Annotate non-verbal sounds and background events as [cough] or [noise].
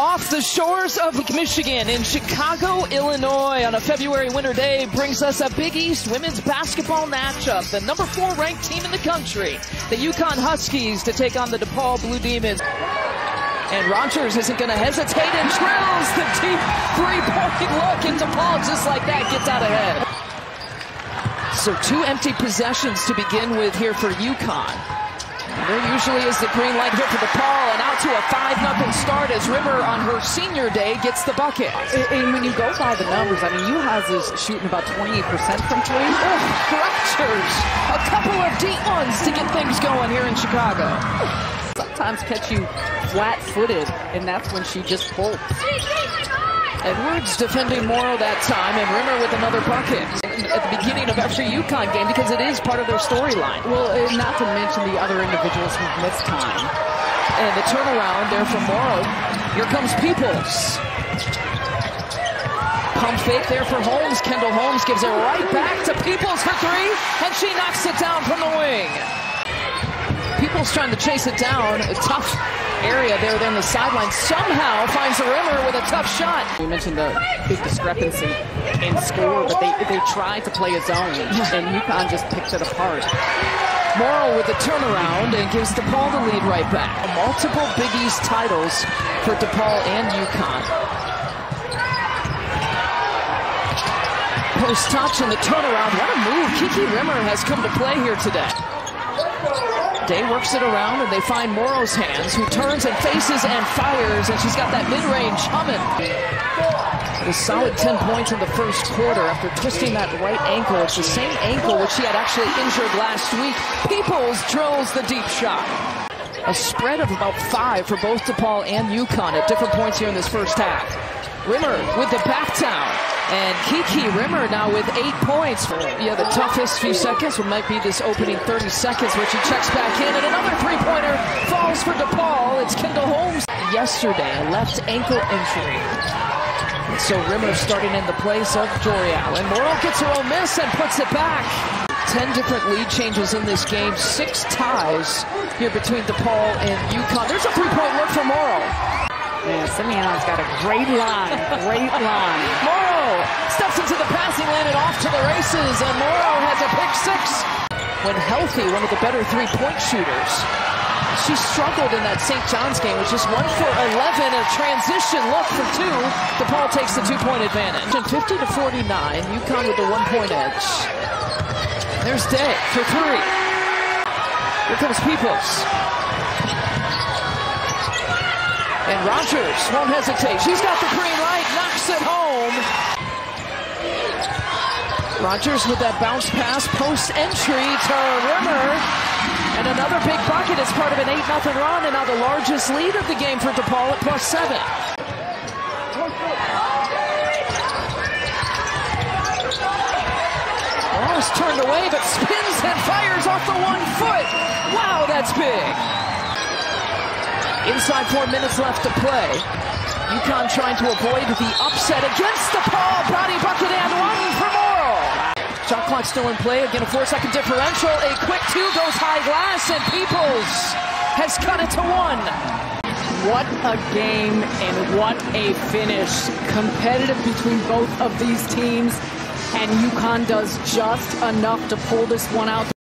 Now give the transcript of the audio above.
off the shores of Michigan in Chicago, Illinois on a February winter day brings us a Big East women's basketball matchup. The number four ranked team in the country, the UConn Huskies, to take on the DePaul Blue Demons. And Rogers isn't going to hesitate and drills the deep three-point look, and DePaul just like that gets out ahead. So two empty possessions to begin with here for UConn. There usually is the green light here for DePaul, and out to a 5-0 start as River on her senior day gets the bucket. And when you go by the numbers, I mean, UHAS is shooting about 28% from three. Oh, Rogers, a couple of deep ones to get things going here in Chicago. Sometimes catch you flat-footed, and that's when she just pulls. Edwards defending Morrow that time, and Rimmer with another bucket at the beginning of every UConn game because it is part of their storyline. Well, not to mention the other individuals who've missed time. And the turnaround there from Morrow. Here comes Peoples. Pump fake there for Holmes. Kendall Holmes gives it right back to Peoples for three, and she knocks it down from the wing. Peoples trying to chase it down. A tough area there on the sideline. Somehow finds the rimmer with a tough shot. You mentioned the big discrepancy in score, but they, they tried to play a zone, and UConn just picked it apart. Morrow with the turnaround and gives DePaul the lead right back. Multiple Big East titles for DePaul and UConn. Post touch and the turnaround. What a move. Kiki Rimmer has come to play here today. Day works it around, and they find Morrow's hands, who turns and faces and fires, and she's got that mid-range humming. A solid 10 points in the first quarter after twisting that right ankle. It's the same ankle which she had actually injured last week. Peoples drills the deep shot. A spread of about five for both DePaul and UConn at different points here in this first half. Rimmer with the back down. And Kiki Rimmer now with eight points. Yeah, the toughest few seconds might be this opening 30 seconds where she checks back in. And another three-pointer falls for DePaul. It's Kendall Holmes. Yesterday, a left ankle injury. So Rimmer starting in the place of Jory Allen. Morrow gets her own miss and puts it back. Ten different lead changes in this game. Six ties here between DePaul and UConn. There's a three-point look for Morrow. Yeah, Simeon's got a great line, great [laughs] line. Races, and Morrow has a pick six. When healthy, one of the better three-point shooters. She struggled in that St. John's game, which is one for 11, a transition look for two. DePaul takes the two-point advantage. And 50 to 49, UConn with the one-point edge. There's Day for three. Here comes Peoples. And Rogers won't hesitate. She's got the green light, knocks it home. Rogers with that bounce pass, post entry to Rimmer. And another big bucket as part of an 8-0 run, and now the largest lead of the game for DePaul at plus seven. Almost turned away, but spins and fires off the one foot. Wow, that's big. Inside four minutes left to play. UConn trying to avoid the upset against DePaul. Body bucket and one for Morrow. Shot clock still in play. Again, a four-second differential. A quick two goes high glass, and Peoples has cut it to one. What a game and what a finish. Competitive between both of these teams, and UConn does just enough to pull this one out.